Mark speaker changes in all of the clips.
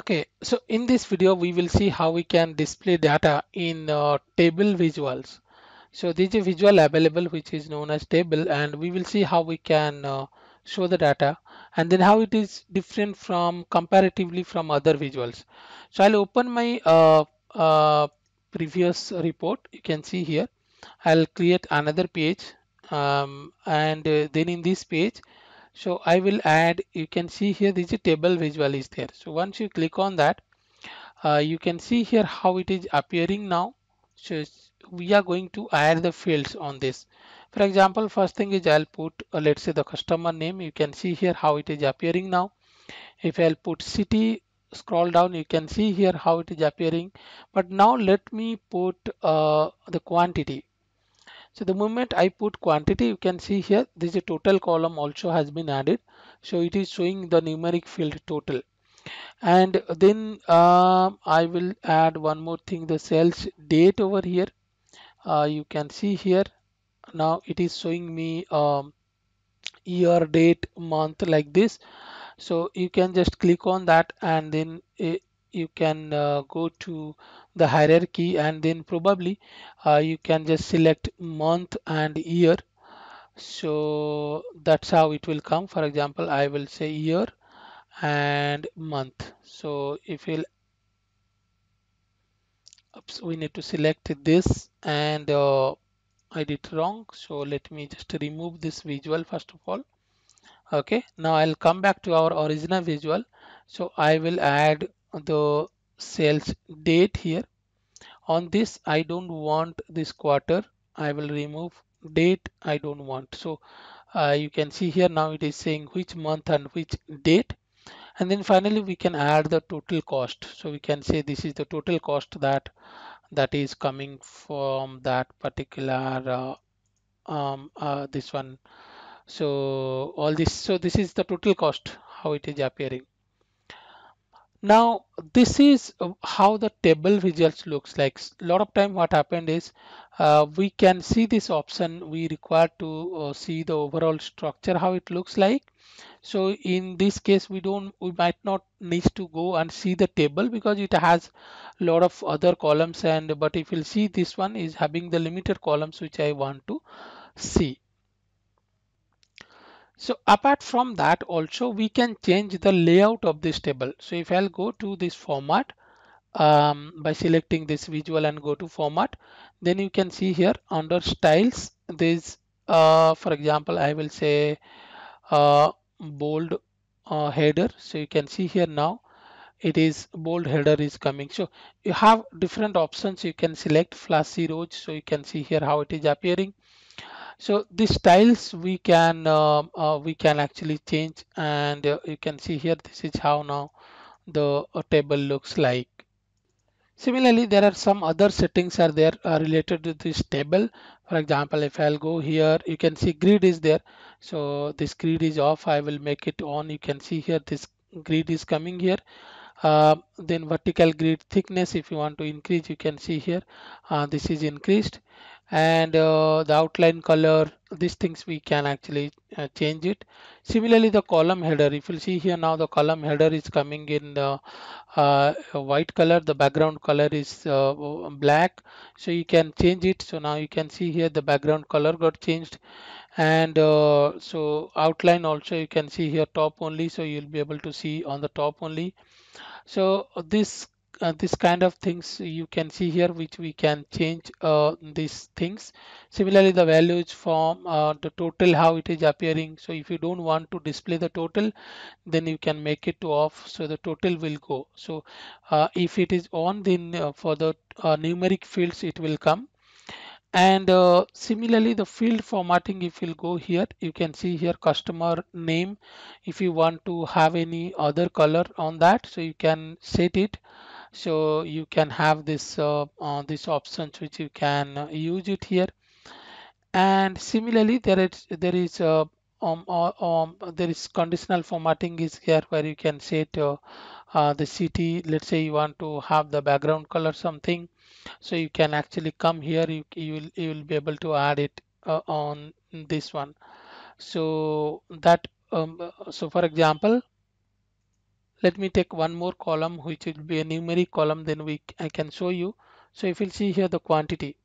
Speaker 1: Okay, so in this video, we will see how we can display data in uh, table visuals. So this is a visual available which is known as table and we will see how we can uh, show the data and then how it is different from comparatively from other visuals. So I'll open my uh, uh, previous report. You can see here. I'll create another page um, and uh, then in this page so I will add you can see here this is table visual is there. So once you click on that uh, you can see here how it is appearing now. So we are going to add the fields on this. For example first thing is I'll put uh, let's say the customer name. You can see here how it is appearing now. If I'll put city scroll down you can see here how it is appearing. But now let me put uh, the quantity so the moment I put quantity, you can see here, this is total column also has been added. So it is showing the numeric field total. And then uh, I will add one more thing, the sales date over here. Uh, you can see here, now it is showing me um, year, date, month like this. So you can just click on that and then it, you can uh, go to the hierarchy and then probably uh, you can just select month and year. So that's how it will come. For example I will say year and month. So if you oops, we need to select this and uh, I did wrong. So let me just remove this visual first of all. Okay now I'll come back to our original visual. So I will add the sales date here. On this I don't want this quarter. I will remove date. I don't want. So uh, you can see here now it is saying which month and which date. And then finally we can add the total cost. So we can say this is the total cost that that is coming from that particular uh, um, uh, this one. So all this so this is the total cost how it is appearing now this is uh, how the table visuals looks like. A lot of time what happened is uh, we can see this option. We require to uh, see the overall structure how it looks like. So in this case we don't we might not need to go and see the table because it has a lot of other columns and but if you'll see this one is having the limited columns which I want to see so apart from that also we can change the layout of this table. So if I'll go to this format um, by selecting this visual and go to format, then you can see here under styles, this uh, for example, I will say uh, bold uh, header. So you can see here now it is bold header is coming. So you have different options. You can select flash rows. So you can see here how it is appearing so these styles we can uh, uh, we can actually change and uh, you can see here this is how now the uh, table looks like. Similarly there are some other settings are there uh, related to this table. For example if i'll go here you can see grid is there. So this grid is off. I will make it on. You can see here this grid is coming here. Uh, then vertical grid thickness if you want to increase you can see here uh, this is increased and uh, the outline color these things we can actually uh, change it. Similarly the column header. If you see here now the column header is coming in the uh, white color. The background color is uh, black. So you can change it. So now you can see here the background color got changed. And uh, so outline also you can see here top only. So you'll be able to see on the top only. So this uh, this kind of things you can see here which we can change uh, these things. Similarly the values from uh, the total how it is appearing. So if you don't want to display the total then you can make it to off so the total will go. So uh, if it is on then uh, for the uh, numeric fields it will come. And uh, similarly the field formatting if you go here you can see here customer name. If you want to have any other color on that so you can set it so you can have this uh, uh, this options which you can uh, use it here. And similarly there is there is uh, um, uh, um, there is conditional formatting is here where you can set uh, uh, the city let's say you want to have the background color something. So you can actually come here. You, you will you will be able to add it uh, on this one. So that um, so for example let me take one more column which will be a numeric column then we I can show you. So if you'll see here the quantity.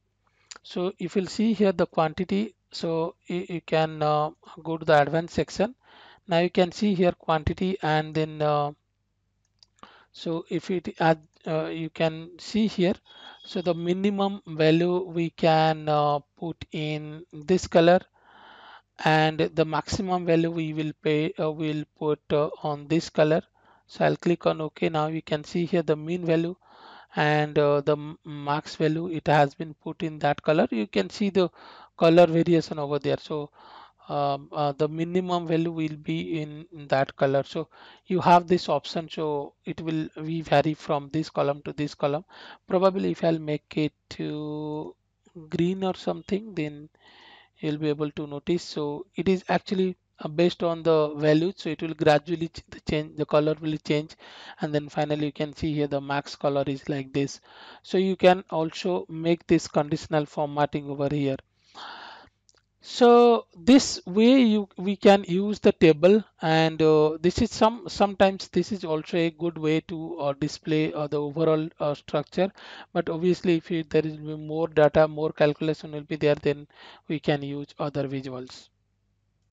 Speaker 1: So if you'll see here the quantity so you, you can uh, go to the advanced section. Now you can see here quantity and then uh, so if it add uh, you can see here. So the minimum value we can uh, put in this color and the maximum value we will pay uh, will put uh, on this color so I'll click on OK. Now you can see here the mean value and uh, the max value. It has been put in that color. You can see the color variation over there. So um, uh, the minimum value will be in, in, that color. So you have this option. So it will be vary from this column to this column. Probably if I'll make it to green or something then you'll be able to notice. So it is actually based on the value so it will gradually ch change the color will change. And then finally you can see here the max color is like this. So you can also make this conditional formatting over here. So this way you we can use the table. And uh, this is some sometimes this is also a good way to uh, display uh, the overall uh, structure. But obviously if you, there is more data more calculation will be there then we can use other visuals